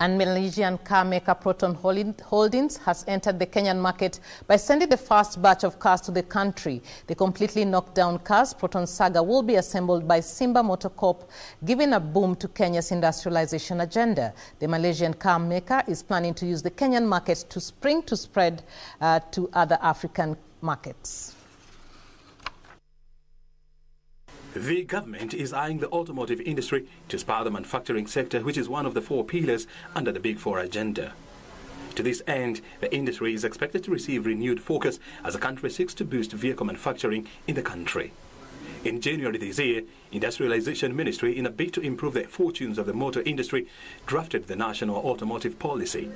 And Malaysian car maker Proton Holdings has entered the Kenyan market by sending the first batch of cars to the country. The completely knocked down cars, Proton Saga, will be assembled by Simba Motor Corp, giving a boom to Kenya's industrialization agenda. The Malaysian car maker is planning to use the Kenyan market to spring to spread uh, to other African markets. The government is eyeing the automotive industry to spur the manufacturing sector, which is one of the four pillars under the Big Four agenda. To this end, the industry is expected to receive renewed focus as the country seeks to boost vehicle manufacturing in the country. In January this year, Industrialization Ministry, in a bid to improve the fortunes of the motor industry, drafted the National Automotive Policy.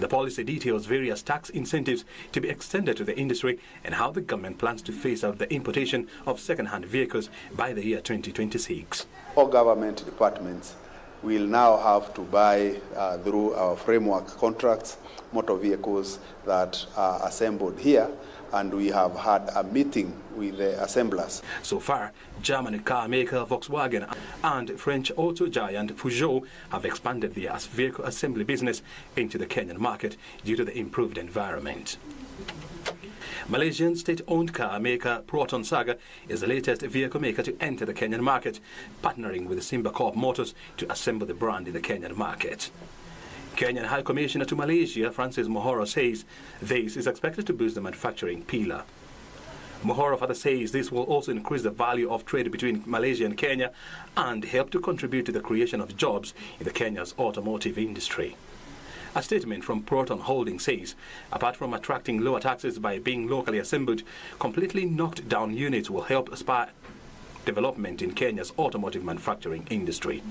The policy details various tax incentives to be extended to the industry and how the government plans to phase out the importation of second-hand vehicles by the year 2026. All government departments will now have to buy uh, through our framework contracts motor vehicles that are assembled here and we have had a meeting with the assemblers. So far, German car maker Volkswagen and French auto giant Peugeot have expanded their vehicle assembly business into the Kenyan market due to the improved environment. Malaysian state-owned car maker Proton Saga is the latest vehicle maker to enter the Kenyan market, partnering with Simba Corp Motors to assemble the brand in the Kenyan market. Kenyan High Commissioner to Malaysia, Francis Muhoro, says this is expected to boost the manufacturing pillar. Muhoro further says this will also increase the value of trade between Malaysia and Kenya and help to contribute to the creation of jobs in the Kenya's automotive industry. A statement from Proton Holding says, apart from attracting lower taxes by being locally assembled, completely knocked down units will help spur development in Kenya's automotive manufacturing industry.